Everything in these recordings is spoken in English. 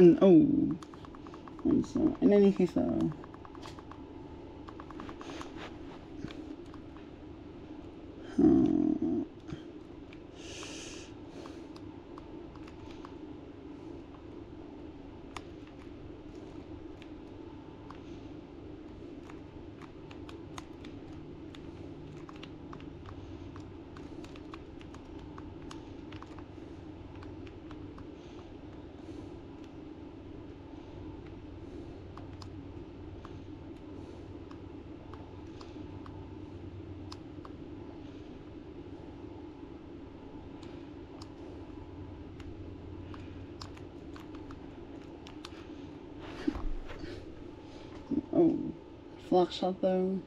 And oh, and so in any case, uh, oh, shot though.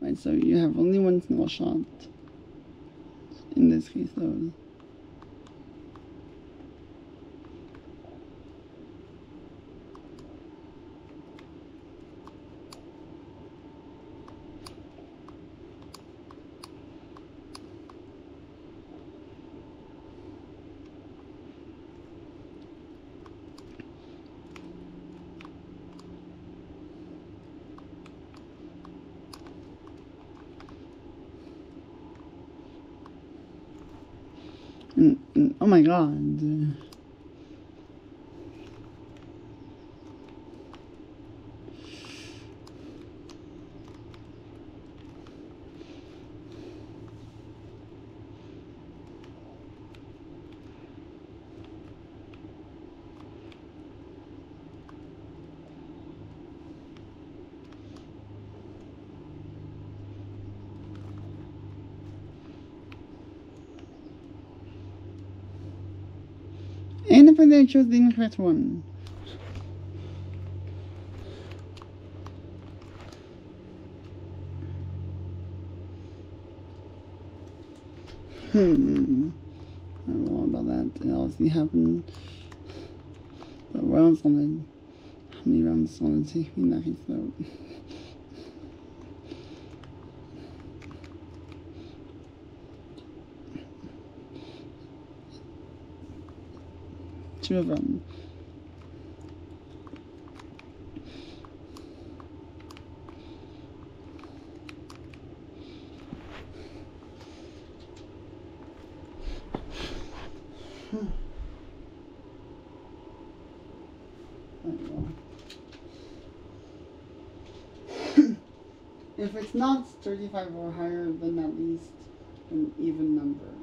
right, so you have only one single shot. In this case, though. And, and, oh my god. If I chose the incorrect one. Hmm. I don't know about that. It obviously happened. But rounds gonna how many rounds gonna take me in that Two of them. If it's not 35 or higher, then at least an even number.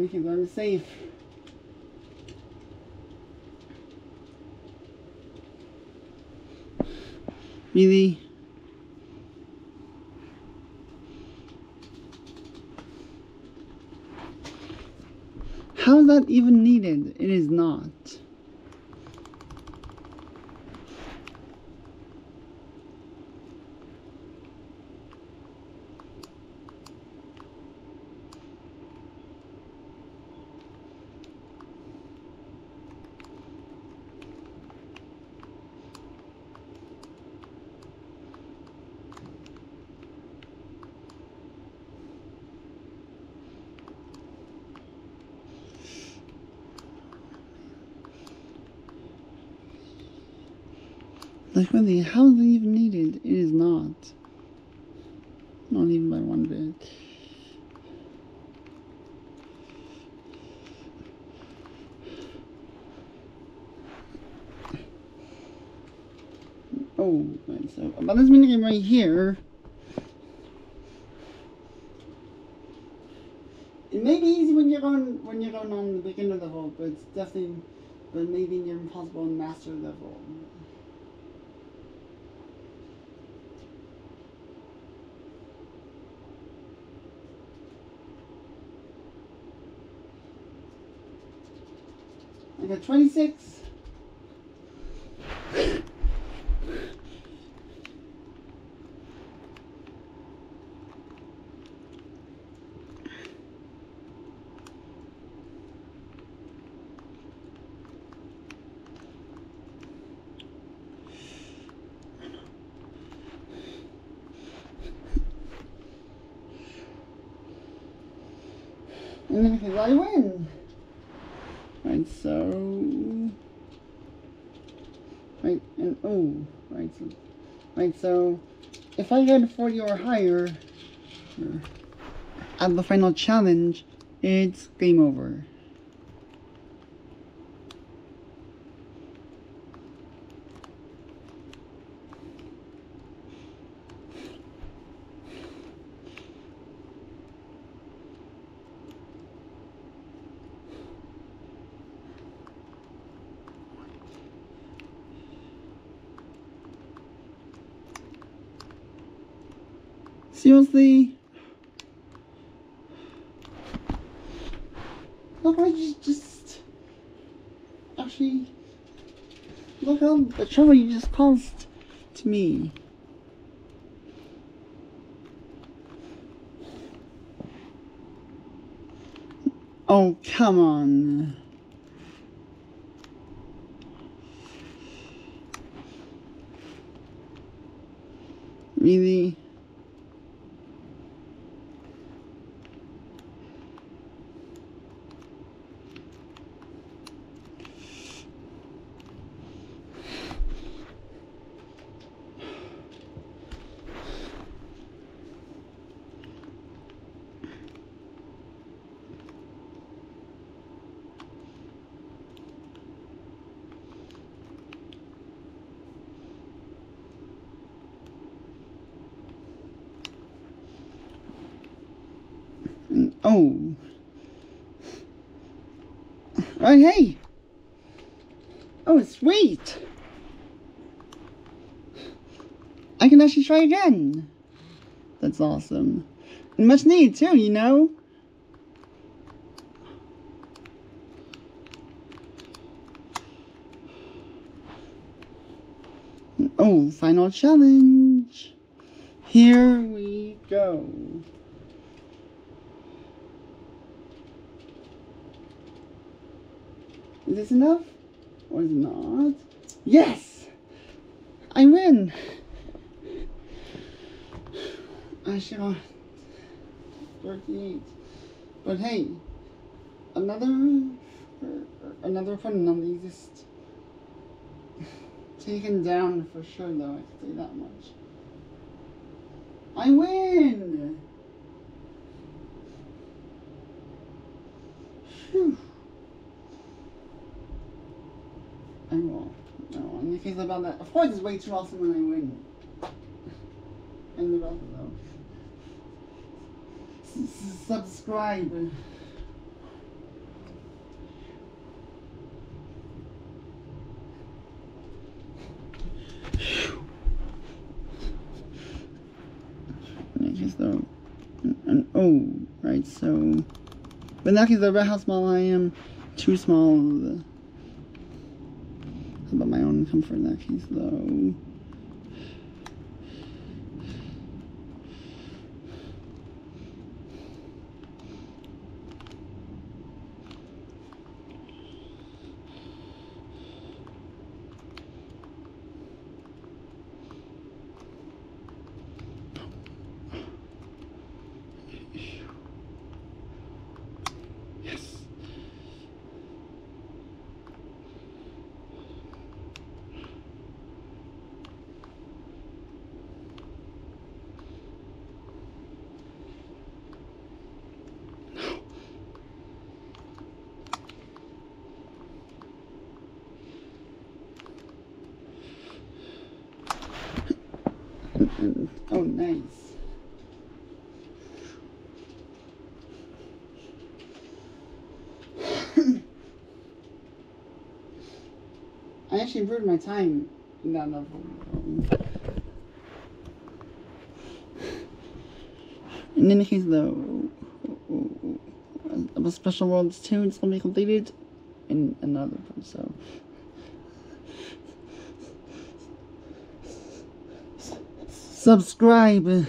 We can go to safe. Really? How is that even needed? It is not. Like really, how is it even needed? It is not. Not even by one bit. Oh, right, so about this minigame right here. It may be easy when you're going when you're going on the beginner level, but it's definitely but maybe near impossible on master level. got 26. And then I can. Right, so. Right, and oh, right, so. Right, so. If I get 40 or higher. Er, at the final challenge, it's game over. Seriously? Look, I just, just actually look how um, the trouble you just caused to me. Oh, come on. Really? Oh. Oh, hey. Oh, sweet. I can actually try again. That's awesome. And much needed too, you know? Oh, final challenge. Here we go. Is this enough? Or is it not? Yes! I win! I shall 38. But hey, another another opponent on the just taken down for sure though, I can say that much. I win! Will. No, the case about that, of course it's way too awesome when I win. And the rest of them. Subscribe. And, oh, right, so, but in that though, about how small I am, too small, the, about my own comfort in that case though. Oh, nice. I actually improved my time in that level. In any case, though, the special worlds 2 it's gonna be completed in another one, so. Subscribe.